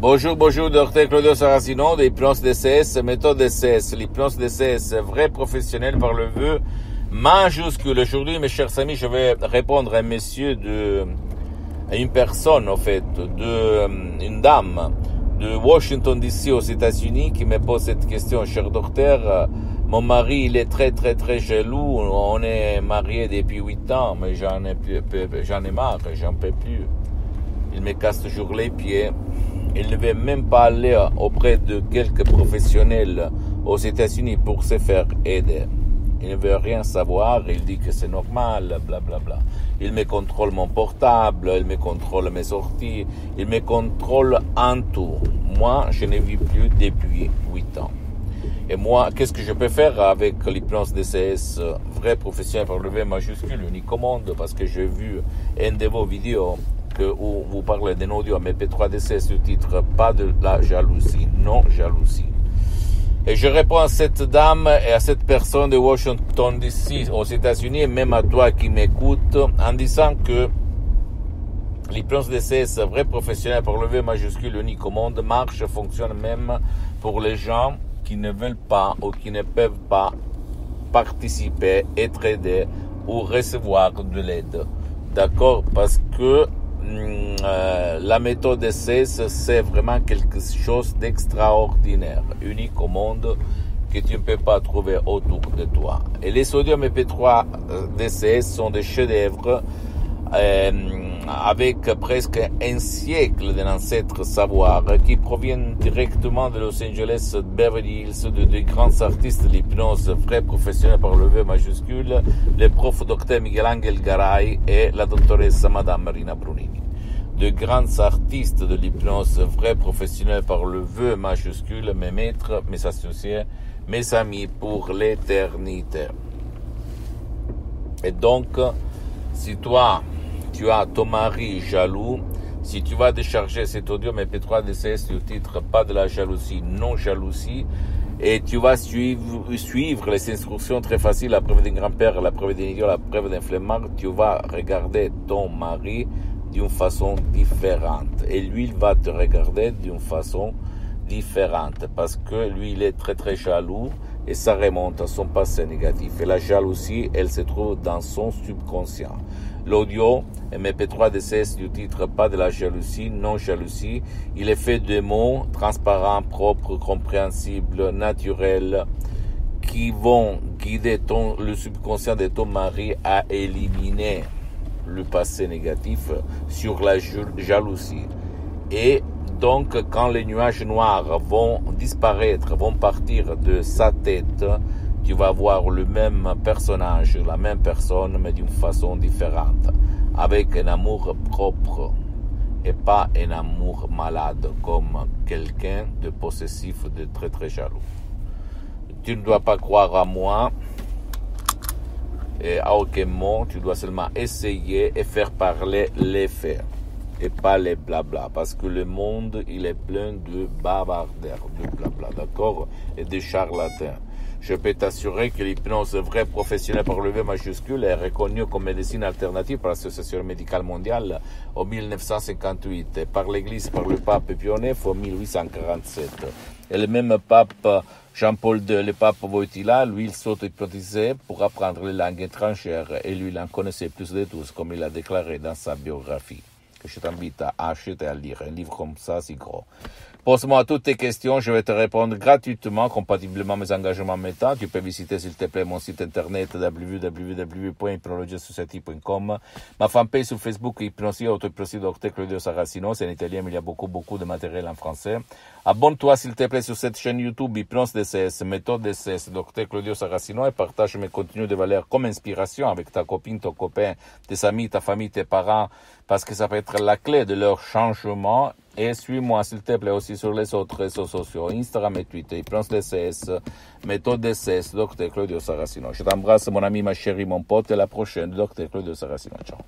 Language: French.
Bonjour, bonjour, docteur Claudio Saracino de l'hypnose DCS, méthode DCS. L'hypnose DCS, vrai professionnel par le vœu majuscule. Aujourd'hui, mes chers amis, je vais répondre à un monsieur de, à une personne, en fait, de, une dame de Washington DC aux États-Unis qui me pose cette question, cher docteur. Mon mari, il est très, très, très jaloux. On est mariés depuis huit ans, mais j'en ai, j'en ai marre, j'en peux plus. Il me casse toujours les pieds. Il ne veut même pas aller auprès de quelques professionnels aux États-Unis pour se faire aider. Il ne veut rien savoir, il dit que c'est normal, blablabla. Bla bla. Il me contrôle mon portable, il me contrôle mes sorties, il me contrôle en tout. Moi, je ne vis plus depuis 8 ans. Et moi, qu'est-ce que je peux faire avec l'hypnose DCS vrai professionnel par le V majuscule, unique commande, parce que j'ai vu une de vos vidéos où vous parlez d'un audio MP3 DC sur titre Pas de la jalousie, non jalousie. Et je réponds à cette dame et à cette personne de Washington DC aux États-Unis et même à toi qui m'écoute en disant que l'hypnose DCS vrai professionnel pour lever majuscule unique au monde marche, fonctionne même pour les gens qui ne veulent pas ou qui ne peuvent pas participer, être aidés ou recevoir de l'aide. D'accord? Parce que euh, la méthode DCS, c'est vraiment quelque chose d'extraordinaire, unique au monde, que tu ne peux pas trouver autour de toi. Et les sodium EP3 euh, DCS sont des chefs-d'œuvre euh, avec presque un siècle d'un ancêtre savoir qui proviennent directement de Los Angeles, Beverly Hills, de, de grands artistes de l'hypnose, vrais professionnels par le V majuscule, le prof docteur Miguel Angel Garay et la doctoresse Madame Marina Brunini. De grands artistes de l'hypnose, vrais professionnels par le V majuscule, mes maîtres, mes associés, mes amis pour l'éternité. Et donc, si toi, tu as ton mari jaloux, si tu vas décharger cet audio MP3 DCS du titre Pas de la jalousie, non jalousie, et tu vas suivre, suivre les instructions très faciles, la preuve d'un grand-père, la preuve d'un idiot, la preuve d'un flemmard, tu vas regarder ton mari d'une façon différente. Et lui, il va te regarder d'une façon différente. Parce que lui, il est très très jaloux et ça remonte à son passé négatif. Et la jalousie, elle se trouve dans son subconscient. L'audio MP3 DCS du titre Pas de la jalousie, non jalousie, il est fait de mots transparents, propres, compréhensibles, naturels, qui vont guider ton, le subconscient de ton mari à éliminer le passé négatif sur la jalousie. Et donc, quand les nuages noirs vont disparaître, vont partir de sa tête, tu vas voir le même personnage, la même personne, mais d'une façon différente, avec un amour propre et pas un amour malade comme quelqu'un de possessif, de très très jaloux. Tu ne dois pas croire à moi et à aucun mot, tu dois seulement essayer et faire parler les faits et pas les blabla, parce que le monde, il est plein de bavardaires, de blabla, d'accord, et de charlatans. Je peux t'assurer que l'hypnose vraie professionnelle par le V majuscule est reconnue comme médecine alternative par l'Association médicale mondiale en 1958 et par l'Église, par le pape Pie en 1847. Et le même pape Jean-Paul II, le pape Wojtyla, lui, il s'auto-hypnotisait pour apprendre les langues étrangères et lui, il en connaissait plus de tous, comme il a déclaré dans sa biographie que je t'invite à acheter à lire. Un livre comme ça, c'est gros. Pose-moi toutes tes questions, je vais te répondre gratuitement, compatiblement à mes engagements méta. Tu peux visiter, s'il te plaît, mon site internet www.hypnologiasociety.com, ma fanpage sur Facebook, Hypnosie, Auto-Hypnosie, Dr. Claudio Saracino. C'est en italien, mais il y a beaucoup, beaucoup de matériel en français. Abonne-toi, s'il te plaît, sur cette chaîne YouTube, Hypnose DCS, méthode DCS, Dr. Claudio Saracino, et partage mes contenus de valeur comme inspiration avec ta copine, ton copain, tes amis, ta famille, tes parents, parce que ça peut être la clé de leur changement et suis-moi, s'il te plaît, aussi sur les autres réseaux sociaux, Instagram et Twitter, Prince DCS, Méthode DCS, Dr. Claudio Saracino. Je t'embrasse, mon ami, ma chérie, mon pote, et la prochaine, Dr. Claudio Saracino. Ciao.